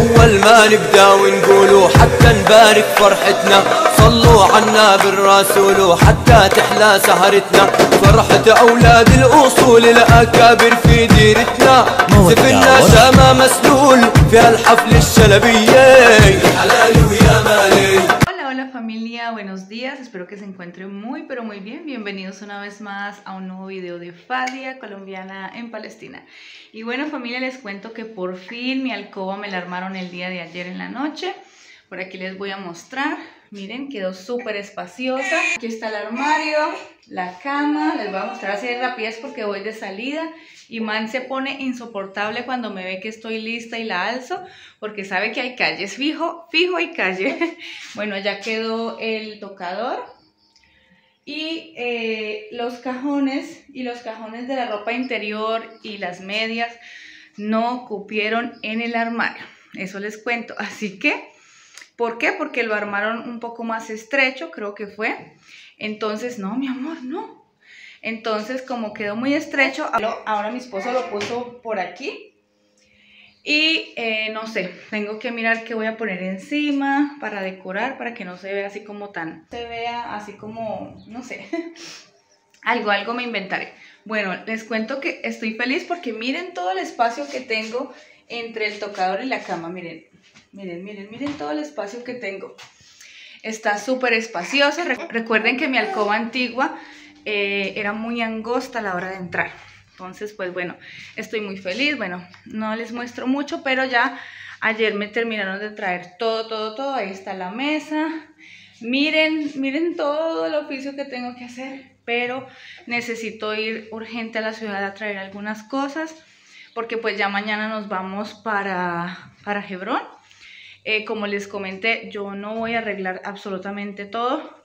أول ما نبدأ ونقولوا حتى نبارك فرحتنا صلوا عنا بالرسول حتى تحلى سهرتنا. فرحة أولاد الأصول الأكابر في ديرتنا. سفلنا سما مسلول في هالحفل الشلبية حلال ويا مالي. Familia, buenos días, espero que se encuentren muy pero muy bien. Bienvenidos una vez más a un nuevo video de Fadia, colombiana en Palestina. Y bueno familia, les cuento que por fin mi alcoba me la armaron el día de ayer en la noche. Por aquí les voy a mostrar. Miren, quedó súper espaciosa. Aquí está el armario, la cama. Les voy a mostrar así de rapidez porque voy de salida. Y Man se pone insoportable cuando me ve que estoy lista y la alzo. Porque sabe que hay calles. Fijo, fijo hay calle. Bueno, ya quedó el tocador. Y eh, los cajones y los cajones de la ropa interior y las medias no cupieron en el armario. Eso les cuento. Así que, ¿por qué? Porque lo armaron un poco más estrecho, creo que fue. Entonces, no, mi amor, no. Entonces, como quedó muy estrecho, ahora mi esposo lo puso por aquí. Y eh, no sé, tengo que mirar qué voy a poner encima para decorar, para que no se vea así como tan, se vea así como, no sé, algo, algo me inventaré. Bueno, les cuento que estoy feliz porque miren todo el espacio que tengo entre el tocador y la cama, miren, miren, miren, miren todo el espacio que tengo. Está súper espacioso. Recuerden que mi alcoba antigua eh, era muy angosta a la hora de entrar. Entonces, pues bueno, estoy muy feliz. Bueno, no les muestro mucho, pero ya ayer me terminaron de traer todo, todo, todo. Ahí está la mesa. Miren, miren todo el oficio que tengo que hacer, pero necesito ir urgente a la ciudad a traer algunas cosas, porque pues ya mañana nos vamos para, para Hebrón. Eh, como les comenté, yo no voy a arreglar absolutamente todo.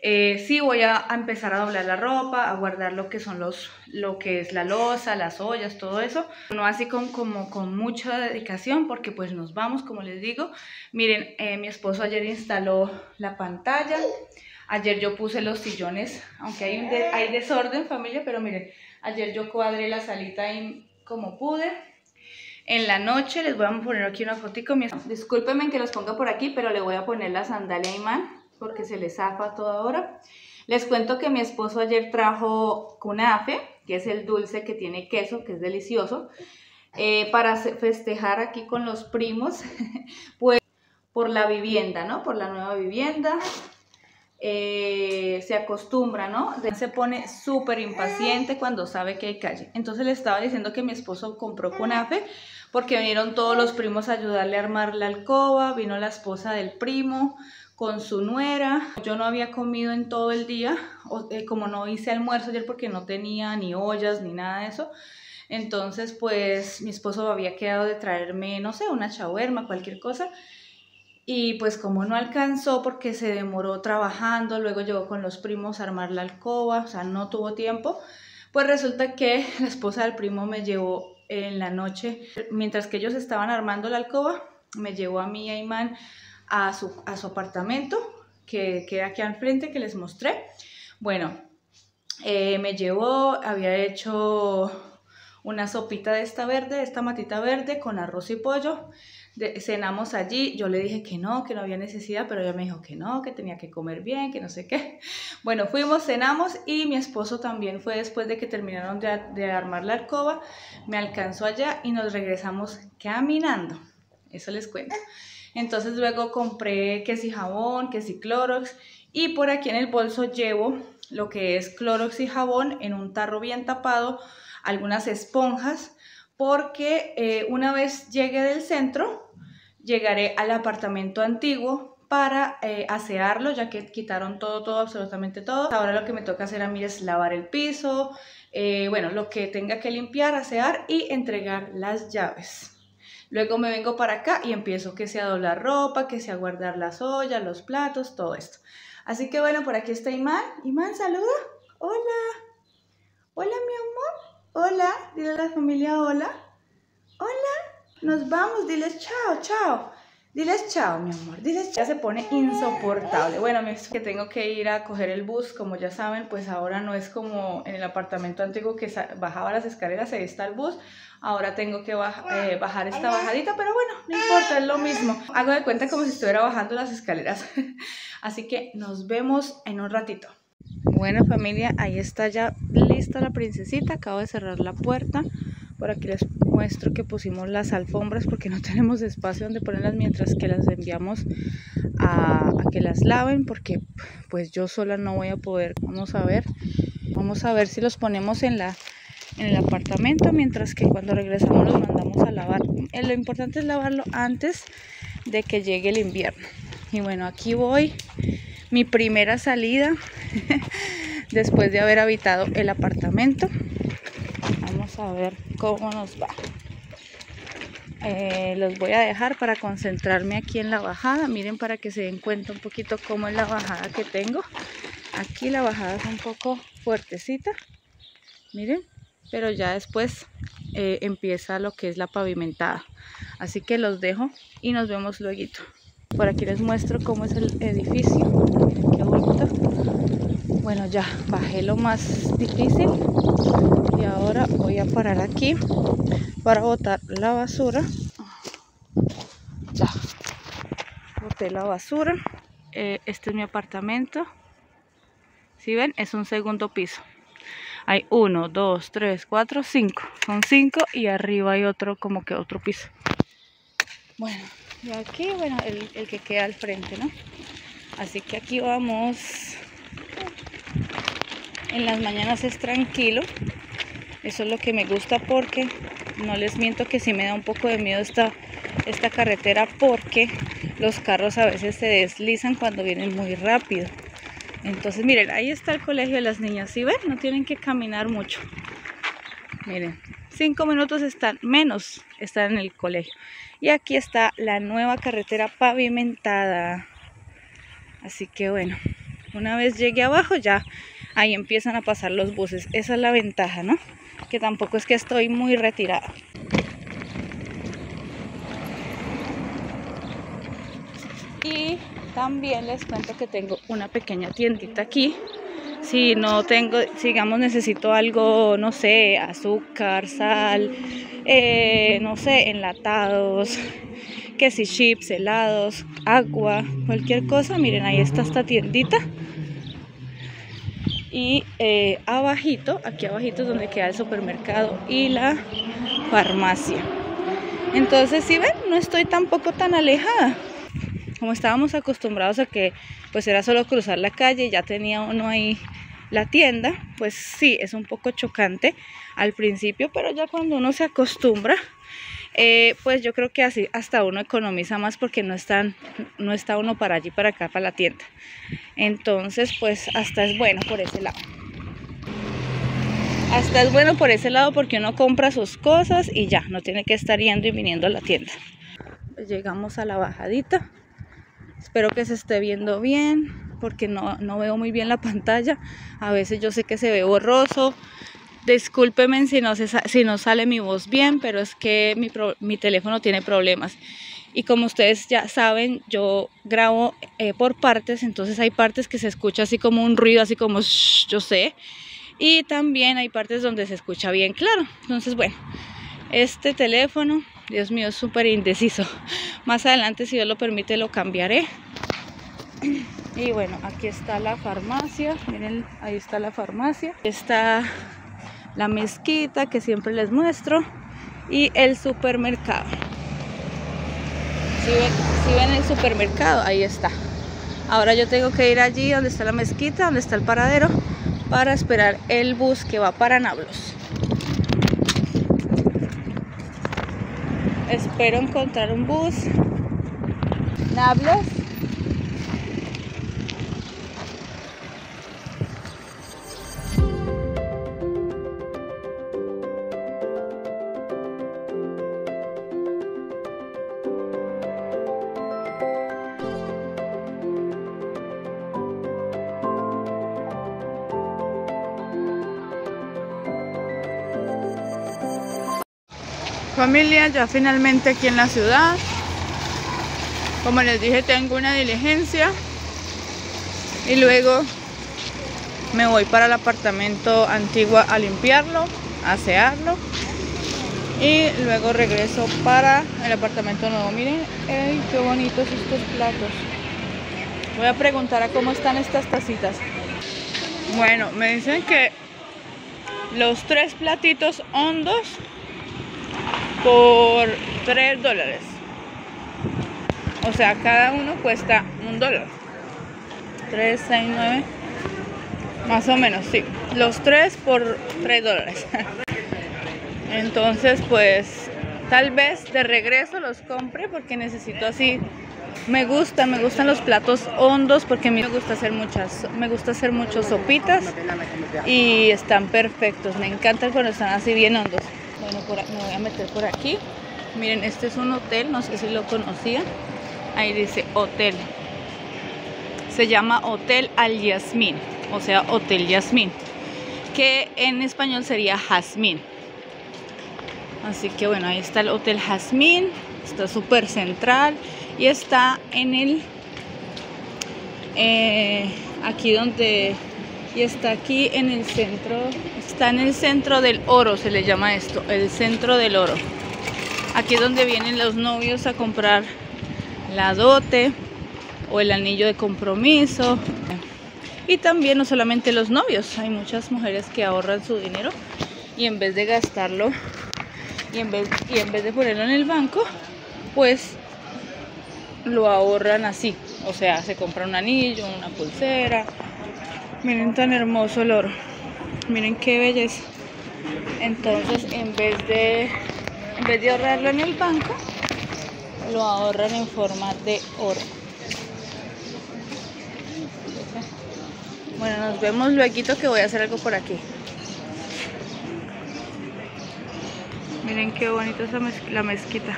Eh, sí voy a, empezar a doblar la ropa, a guardar lo que son los, lo que es la losa, las ollas, todo eso. No así con, como con mucha dedicación porque pues nos vamos, como les digo. Miren, eh, mi esposo ayer instaló la pantalla. Ayer yo puse los sillones, aunque hay, un de, hay desorden familia, pero miren, ayer yo cuadré la salita como pude. En la noche les voy a poner aquí una fotico. Discúlpenme que los ponga por aquí, pero le voy a poner la sandalia a Imán porque se le zafa toda hora. Les cuento que mi esposo ayer trajo kunafe, que es el dulce que tiene queso, que es delicioso, eh, para festejar aquí con los primos, pues por la vivienda, ¿no? Por la nueva vivienda. Eh, se acostumbra, ¿no? Se pone súper impaciente cuando sabe que hay calle. Entonces le estaba diciendo que mi esposo compró kunafe porque vinieron todos los primos a ayudarle a armar la alcoba, vino la esposa del primo, con su nuera. Yo no había comido en todo el día, eh, como no hice almuerzo ayer porque no tenía ni ollas ni nada de eso. Entonces, pues mi esposo había quedado de traerme, no sé, una shawarma, cualquier cosa. Y pues como no alcanzó porque se demoró trabajando, luego llegó con los primos a armar la alcoba, o sea, no tuvo tiempo, pues resulta que la esposa del primo me llevó en la noche, mientras que ellos estaban armando la alcoba, me llevó a mí a Imán a su, a su apartamento, que queda aquí al frente, que les mostré. Bueno, eh, me llevó, había hecho una sopita de esta verde, de esta matita verde, con arroz y pollo. Cenamos allí, yo le dije que no, que no había necesidad, pero ella me dijo que no, que tenía que comer bien, que no sé qué. Bueno, fuimos, cenamos y mi esposo también fue después de que terminaron de, armar la alcoba, me alcanzó allá y nos regresamos caminando. Eso les cuento. Entonces luego compré que si jabón, que si Clorox y por aquí en el bolso llevo lo que es Clorox y jabón en un tarro bien tapado, algunas esponjas, porque eh, una vez llegue del centro, llegaré al apartamento antiguo para eh, asearlo, ya que quitaron todo, todo, absolutamente todo. Ahora lo que me toca hacer a mí es lavar el piso, eh, bueno, lo que tenga que limpiar, asear y entregar las llaves. Luego me vengo para acá y empiezo que sea a doblar ropa, que sea a guardar las ollas, los platos, todo esto. Así que bueno, por aquí está Imán. Imán, saluda. Hola. Hola, mi amor. Hola. Dile a la familia hola. Hola. Nos vamos. Diles chao, chao. Diles chao, mi amor. Diles chao. Ya se pone insoportable. Bueno, que tengo que ir a coger el bus, como ya saben, pues ahora no es como en el apartamento antiguo que bajaba las escaleras, ahí está el bus. Ahora tengo que eh, bajar esta bajadita, pero bueno, no importa, es lo mismo. Hago de cuenta como si estuviera bajando las escaleras. Así que nos vemos en un ratito. Bueno familia, ahí está ya lista la princesita. Acabo de cerrar la puerta. Por aquí les muestro que pusimos las alfombras porque no tenemos espacio donde ponerlas mientras que las enviamos a, que las laven porque pues yo sola no voy a poder. Vamos a ver, vamos a ver si los ponemos en la en el apartamento mientras que cuando regresamos los mandamos a lavar. Eh, lo importante es lavarlo antes de que llegue el invierno. Y bueno, aquí voy, mi primera salida después de haber habitado el apartamento a ver cómo nos va. Eh, los voy a dejar para concentrarme aquí en la bajada. Miren para que se den cuenta un poquito cómo es la bajada que tengo. Aquí la bajada es un poco fuertecita. Miren, pero ya después eh, empieza lo que es la pavimentada. Así que los dejo y nos vemos luego. Por aquí les muestro cómo es el edificio. Qué bonito. Bueno, ya bajé lo más difícil y ahora voy a parar aquí para botar la basura. Ya. Boté la basura. Eh, este es mi apartamento. Si ven es un segundo piso. Hay uno, dos, tres, cuatro, cinco. Son cinco y arriba hay otro como que otro piso. Bueno y aquí bueno el, el que queda al frente no así que aquí vamos. En las mañanas es tranquilo. Eso es lo que me gusta porque no les miento que sí me da un poco de miedo esta, esta carretera porque los carros a veces se deslizan cuando vienen muy rápido. Entonces miren, ahí está el colegio de las niñas, ¿sí ven? No tienen que caminar mucho. Miren, cinco minutos están, menos están en el colegio. Y aquí está la nueva carretera pavimentada. Así que bueno, una vez llegue abajo ya ahí empiezan a pasar los buses. Esa es la ventaja, ¿no? Que tampoco es que estoy muy retirada. Y también les cuento que tengo una pequeña tiendita aquí. Si no tengo, digamos necesito algo, no sé, azúcar, sal, eh, no sé, enlatados, que si chips, helados, agua, cualquier cosa, miren, ahí está esta tiendita y eh, abajito, aquí abajito es donde queda el supermercado y la farmacia. Entonces, si ven, no estoy tampoco tan alejada. Como estábamos acostumbrados a que pues era solo cruzar la calle, ya tenía uno ahí la tienda, pues sí, es un poco chocante al principio, pero ya cuando uno se acostumbra, eh, pues yo creo que así hasta uno economiza más porque no, no está uno para allí, para acá, para la tienda. Entonces, pues hasta es bueno por ese lado. Hasta es bueno por ese lado porque uno compra sus cosas y ya, no tiene que estar yendo y viniendo a la tienda. llegamos a la bajadita. Espero que se esté viendo bien porque no, no veo muy bien la pantalla. A veces yo sé que se ve borroso, Discúlpeme si no, si no sale mi voz bien, pero es que mi, teléfono tiene problemas. Y como ustedes ya saben, yo grabo eh, por partes, entonces hay partes que se escucha así como un ruido, así como yo sé. Y también hay partes donde se escucha bien claro. Entonces, bueno, este teléfono, Dios mío, es súper indeciso. Más adelante, si Dios lo permite, lo cambiaré. Y bueno, aquí está la farmacia. Miren, ahí está la farmacia. Está la mezquita que siempre les muestro y el supermercado. Si ven, el supermercado, ahí está. Ahora yo tengo que ir allí donde está la mezquita, donde está el paradero, para esperar el bus que va para Nablos. Espero encontrar un bus. Nablos Familia, ya finalmente aquí en la ciudad. Como les dije, tengo una diligencia y luego me voy para el apartamento antiguo a limpiarlo, a asearlo y luego regreso para el apartamento nuevo. Miren, qué bonitos estos platos. Voy a preguntar a cómo están estas tacitas. Bueno, me dicen que los tres platitos hondos por 3 dólares. O sea, cada uno cuesta un dólar. 3, 6, 9. Más o menos, sí. Los tres por 3 dólares. Entonces, pues, tal vez de regreso los compre porque necesito así. Me gusta, me gustan los platos hondos porque a mí me gusta hacer muchas, me gusta hacer muchos sopitas y están perfectos. Me encantan cuando están así bien hondos. Bueno, me voy a meter por aquí. Miren, este es un hotel, no sé si lo conocían. Ahí dice hotel. Se llama Hotel Al Yasmín, o sea, Hotel Yasmín, que en español sería Jazmín. Así que bueno, ahí está el Hotel Jazmín, está súper central y está en el, eh, aquí donde, y está aquí en el centro, está en el centro del oro, se le llama esto, el centro del oro. Aquí es donde vienen los novios a comprar la dote o el anillo de compromiso. Y también no solamente los novios, hay muchas mujeres que ahorran su dinero y en vez de gastarlo y en vez, y en vez de ponerlo en el banco, pues lo ahorran así. O sea, se compra un anillo, una pulsera. Miren tan hermoso el oro. Miren qué belleza. Entonces, en vez de en vez de ahorrarlo en el banco, lo ahorran en forma de oro. Bueno, nos vemos luego que voy a hacer algo por aquí. Miren qué bonita es la, mez- la mezquita.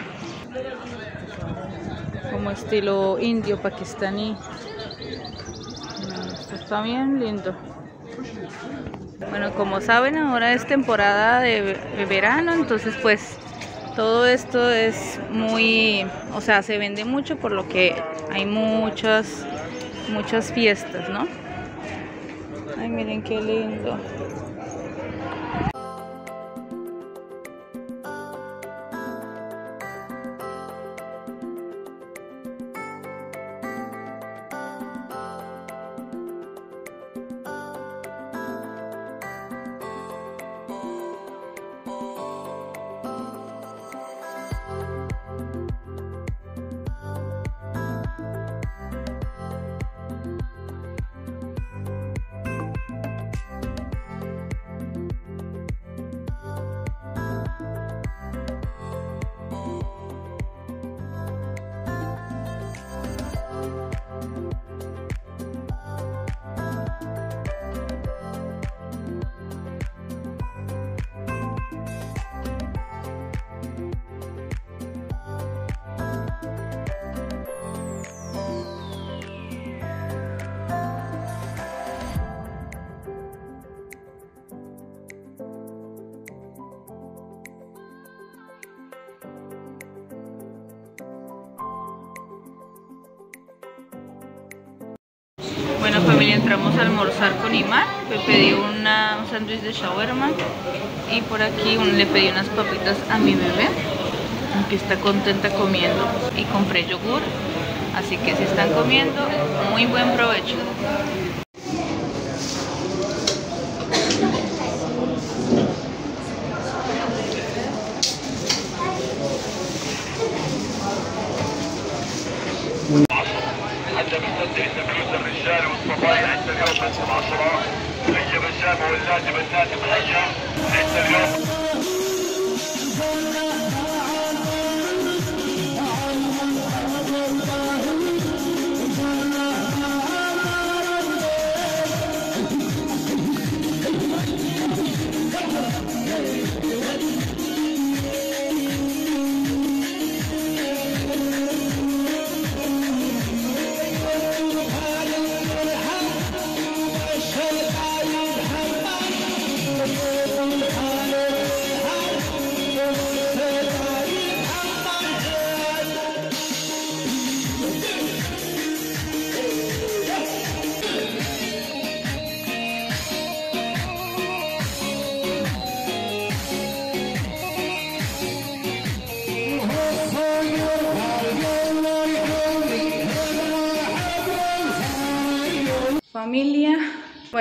Como estilo indio, pakistaní. Está bien lindo. Bueno, como saben, ahora es temporada de ve- verano, entonces pues todo esto es muy, o sea, se vende mucho por lo que hay muchas, muchas fiestas, ¿no? Ay, miren qué lindo. Bueno familia, entramos a almorzar con Imar, me pedí un sándwich de shawarma y por aquí le pedí unas papitas a mi bebé, que está contenta comiendo y compré yogur, así que si están comiendo, muy buen provecho.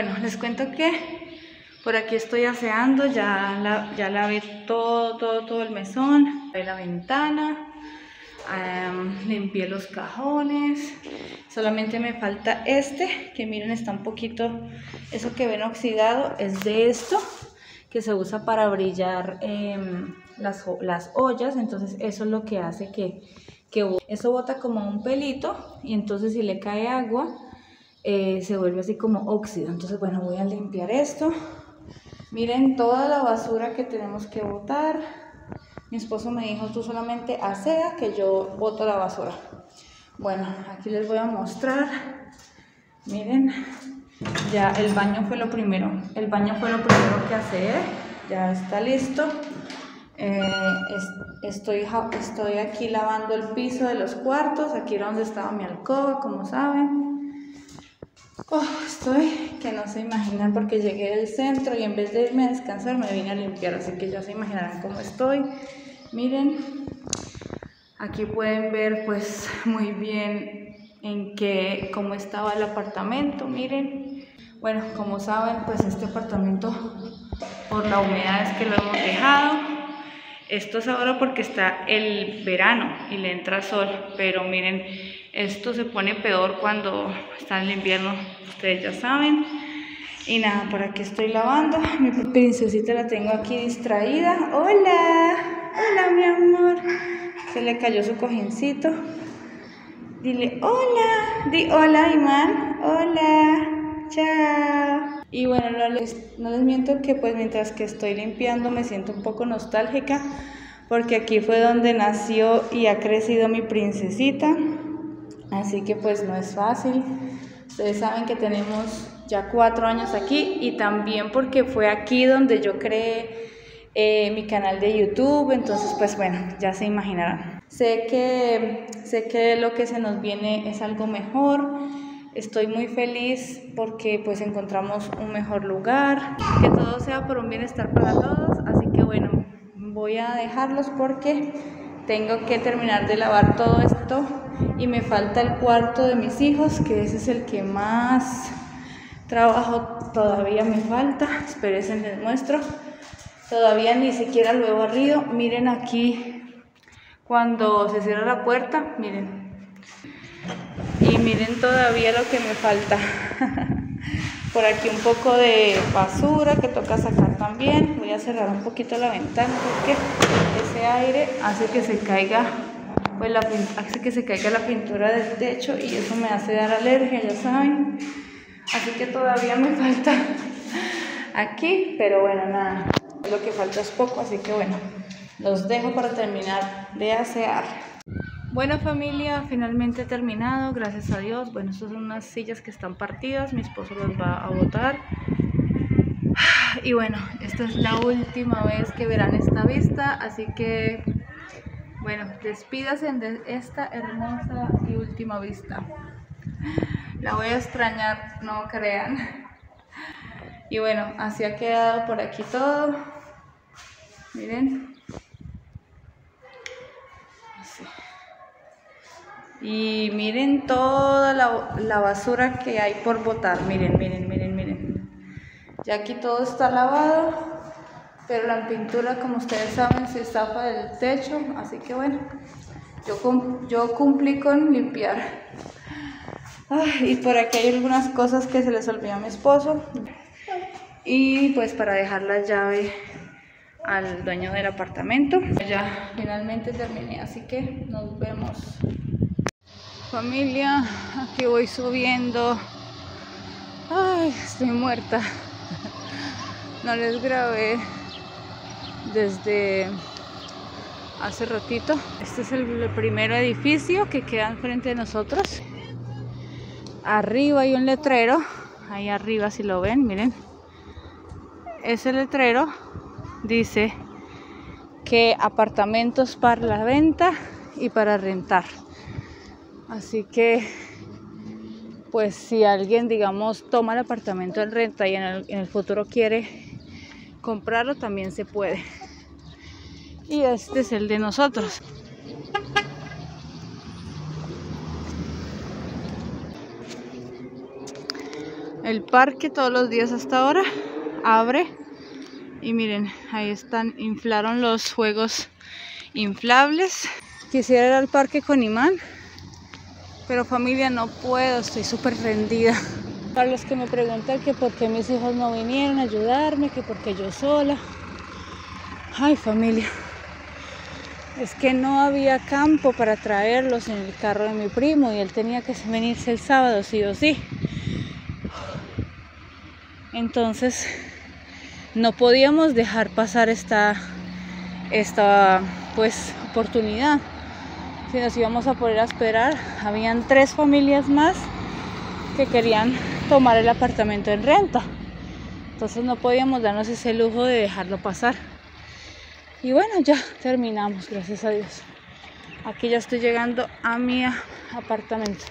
Bueno, les cuento que por aquí estoy aseando, ya, la, ya lavé todo, todo, todo el mesón, la ventana, em, limpié los cajones, solamente me falta este, que miren está un poquito, eso que ven oxidado es de esto, que se usa para brillar em, las, las ollas, entonces eso es lo que hace que, que eso bota como un pelito y entonces si le cae agua eh, se vuelve así como óxido. Entonces bueno, voy a limpiar esto. Miren toda la basura que tenemos que botar. Mi esposo me dijo, tú solamente asea que yo boto la basura. Bueno, aquí les voy a mostrar. Miren, ya el baño fue lo primero. El baño fue lo primero que hace. Ya está listo. Eh, estoy, estoy aquí lavando el piso de los cuartos. Aquí era donde estaba mi alcoba, como saben. Oh, estoy que no se imaginan porque llegué del centro y en vez de irme a descansar me vine a limpiar. Así que ya se imaginarán cómo estoy. Miren, aquí pueden ver pues muy bien en qué, cómo estaba el apartamento. Miren, bueno, como saben pues este apartamento por la humedad es que lo hemos dejado esto es ahora porque está el verano y le entra sol, pero miren, esto se pone peor cuando está el invierno, ustedes ya saben. Y nada, por aquí estoy lavando. Mi princesita la tengo aquí distraída. Hola, hola mi amor. Se le cayó su cojincito. Dile hola, di hola Iman, hola, chao. Y bueno, no les, no les miento que pues mientras que estoy limpiando me siento un poco nostálgica porque aquí fue donde nació y ha crecido mi princesita. Así que pues no es fácil. Ustedes saben que tenemos ya cuatro años aquí y también porque fue aquí donde yo creé eh, mi canal de YouTube. Entonces pues bueno, ya se imaginarán. Sé que, sé que lo que se nos viene es algo mejor Estoy muy feliz porque pues encontramos un mejor lugar, que todo sea por un bienestar para todos, así que bueno, voy a dejarlos porque tengo que terminar de lavar todo esto y me falta el cuarto de mis hijos, que ese es el que más trabajo todavía me falta. Esperen, les muestro. Todavía ni siquiera lo he barrido. Miren aquí cuando se cierra la puerta, miren, y miren todavía lo que me falta. Por aquí un poco de basura que toca sacar también. Voy a cerrar un poquito la ventana porque ese aire hace que se caiga pues la, hace que se caiga la pintura del techo y eso me hace dar alergia, ya saben. Así que todavía me falta aquí, pero bueno, nada, lo que falta es poco, así que bueno, los dejo para terminar de asear. Bueno familia, finalmente he terminado, gracias a Dios. Bueno, estas son unas sillas que están partidas, mi esposo las va a botar. Y bueno, esta es la última vez que verán esta vista, así que bueno, despídase de esta hermosa y última vista. La voy a extrañar, no crean. Y bueno, así ha quedado por aquí todo. Miren. Y miren toda la, basura que hay por botar. Miren, miren, miren, miren. Ya aquí todo está lavado, pero la pintura, como ustedes saben, se estafa del techo. Así que bueno, yo, yo cumplí con limpiar. y por aquí hay algunas cosas que se les olvidó a mi esposo. Y pues para dejar la llave al dueño del apartamento. Ya finalmente terminé, así que nos vemos. Familia, aquí voy subiendo. Ay, estoy muerta. No les grabé desde hace ratito. Este es el primer edificio que queda enfrente de nosotros. Arriba hay un letrero. Ahí arriba si lo ven, miren. Ese letrero dice que apartamentos para la venta y para rentar. Así que, pues si alguien, digamos, toma el apartamento en renta y en el, futuro quiere comprarlo, también se puede. Y este es el de nosotros. el parque todos los días hasta ahora abre y miren, ahí están, inflaron los juegos inflables. Quisiera ir al parque con imán, pero familia no puedo, estoy súper rendida. Para los que me preguntan que por qué mis hijos no vinieron a ayudarme, que porque yo sola. Ay familia, es que no había campo para traerlos en el carro de mi primo y él tenía que venirse el sábado sí o sí. Entonces no podíamos dejar pasar esta, esta pues oportunidad. Si nos íbamos a poder esperar, habían tres familias más que querían tomar el apartamento en renta. Entonces no podíamos darnos ese lujo de dejarlo pasar. Y bueno, ya terminamos, gracias a Dios. Aquí ya estoy llegando a mi apartamento.